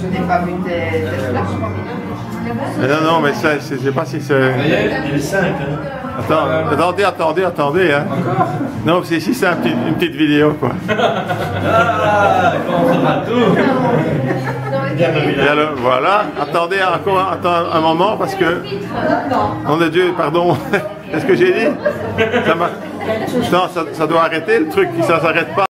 Je n'ai pas vu tes, eh non, non, mais ça, je sais pas si c'est. Il est 5. Euh, attendez, attendez, attendez. Hein. Non, c'est ici, c'est un petit- une petite vidéo, quoi. Ah, on tout? Alors, voilà. Attendez encore un, attends un moment parce que. Non de Dieu, pardon. est-ce que j'ai dit? Ça, Non, ça, ça doit arrêter le truc, ça s'arrête pas.